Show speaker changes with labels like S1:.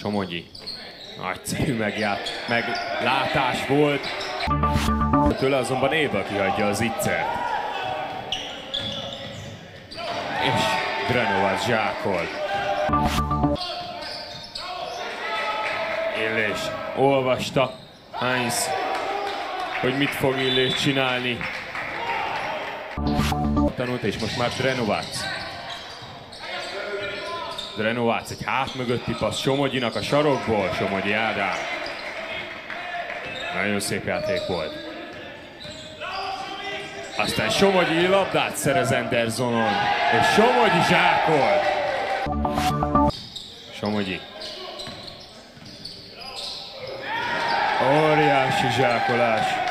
S1: Somogyi. Nagyszerű megját, meglátás volt. Tőle azonban Éba kihagyja az iccert. És Drenovát zsákol. Illés olvasta Heinz, hogy mit fog Illés csinálni. Tanult, és most már Drenovac. Drenovac egy hát mögötti passz Somogyinak a sarokból, Somogyi Ádám. Nagyon szép játék volt. Aztán Somogyi labdát szerez Andersonon, és Somogyi zsákol. Somogyi. Óriási zsákolás.